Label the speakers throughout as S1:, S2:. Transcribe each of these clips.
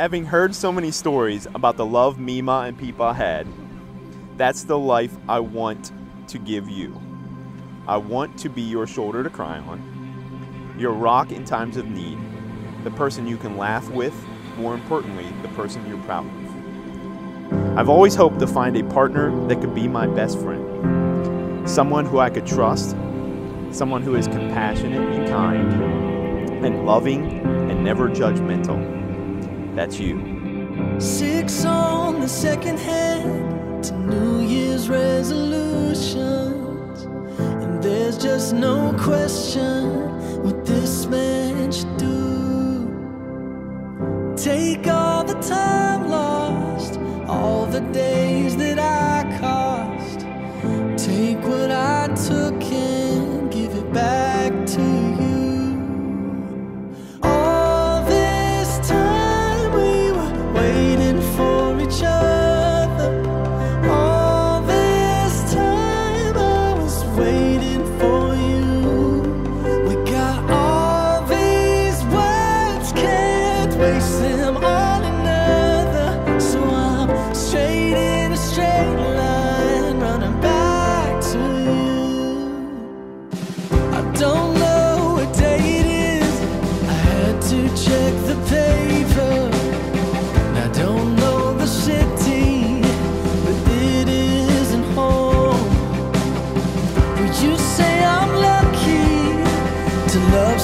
S1: Having heard so many stories about the love Mima and Peepa had, that's the life I want to give you. I want to be your shoulder to cry on, your rock in times of need, the person you can laugh with, more importantly, the person you're proud of. I've always hoped to find a partner that could be my best friend, someone who I could trust, someone who is compassionate and kind, and loving and never judgmental. That's you.
S2: Six on the second hand to New Year's resolutions. And there's just no question what this man should do. Take all the time lost, all the days.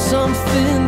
S2: something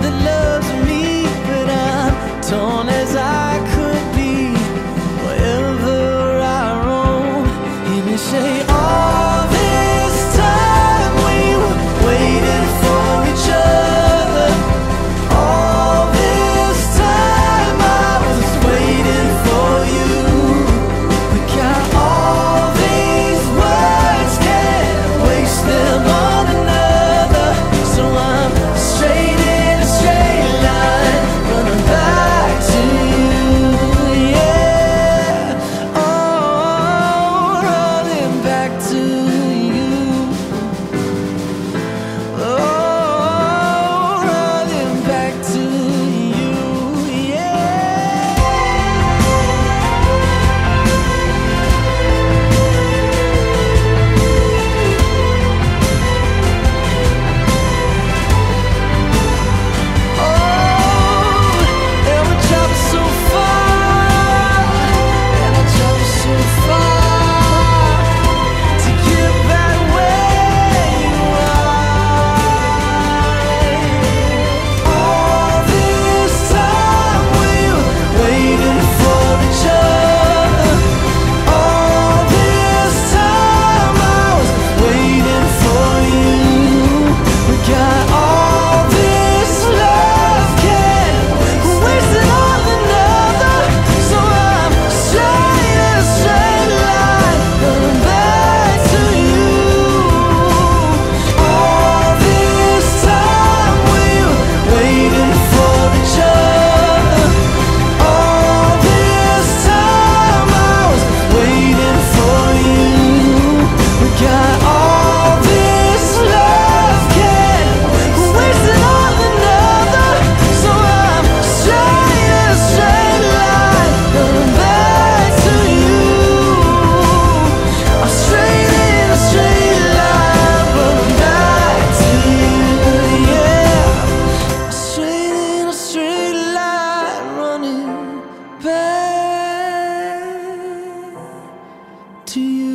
S2: to you.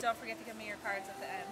S3: Don't forget to give me your cards at the end.